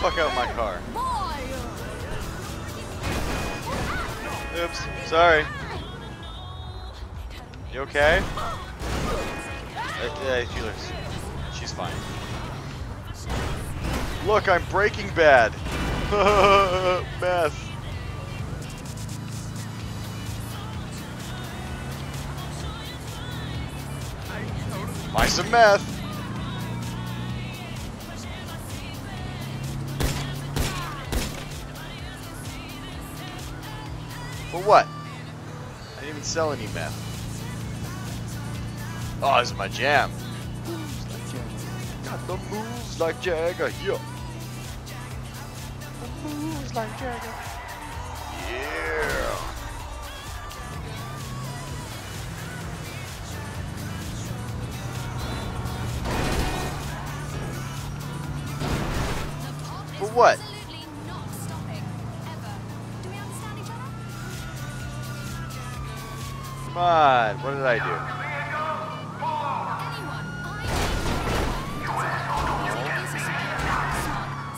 Fuck out my car. Oops. Sorry. You okay? Uh, yeah, she looks. She's fine. Look, I'm Breaking Bad. Meth. Buy some meth. For what? I didn't even sell any meth. Oh, this is my jam. Moves like Jagger. Got the moves like Jagger. Yeah. The moves like Jagger. Yeah. For what? Come on. What did I do? Anyone, I is a smart,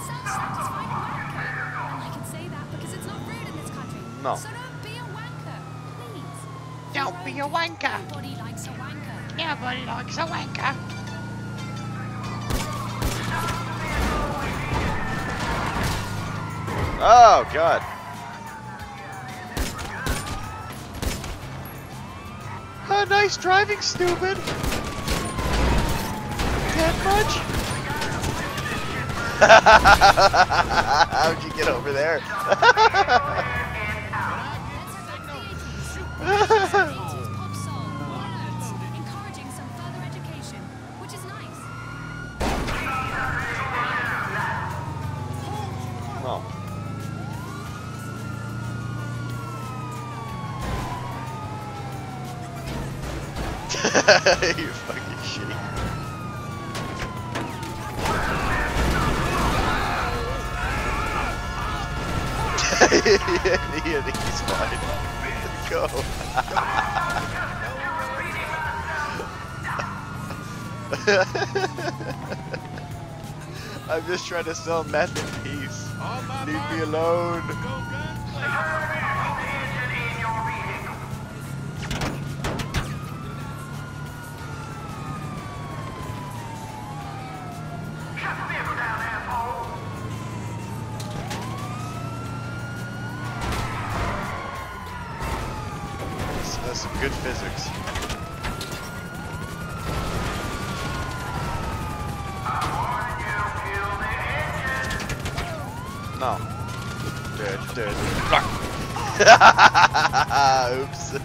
self-satisfied wanker. And I can say that because it's not rude in this country. No. So don't be a wanker, please. Don't be a wanker. Everybody likes a wanker. Everybody likes a wanker. Oh, God. Oh, nice driving, stupid. That much? How'd you get over there? Let's oh. you fucking shitty. yeah, yeah, he's fine. Go. I'm just trying to sell meth in peace. Leave me alone. That's some good physics. No. Dead, dead. Oops.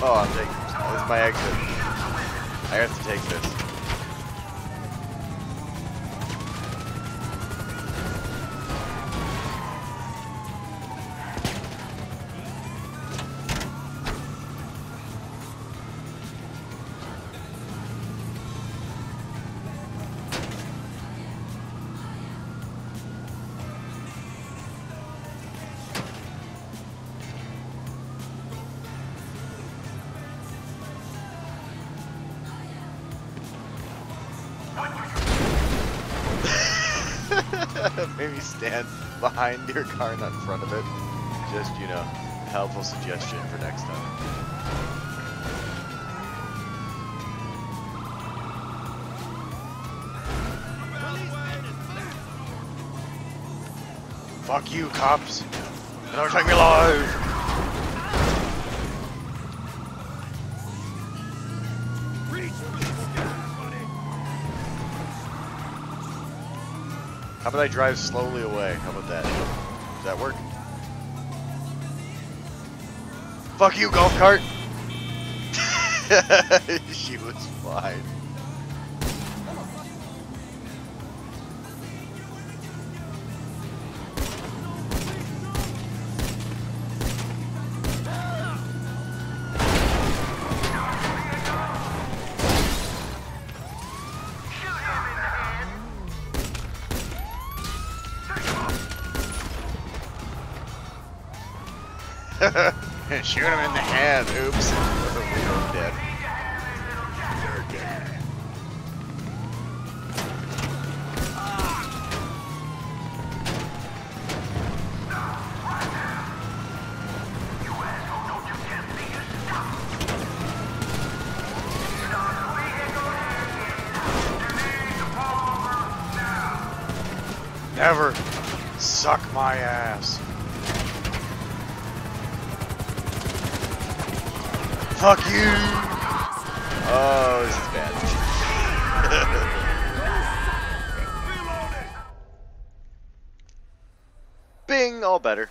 oh, I'm taking. This is my exit. I have to take this. Maybe stand behind your car, not in front of it. Just, you know, helpful suggestion for next time. Fuck you, cops. Never take me alive. How about I drive slowly away? How about that? Does that work? Fuck you, golf cart! she was fine. Shoot him in the head. Oops. Dead. Never suck my ass. Fuck you! Oh, this is bad. Bing, all better.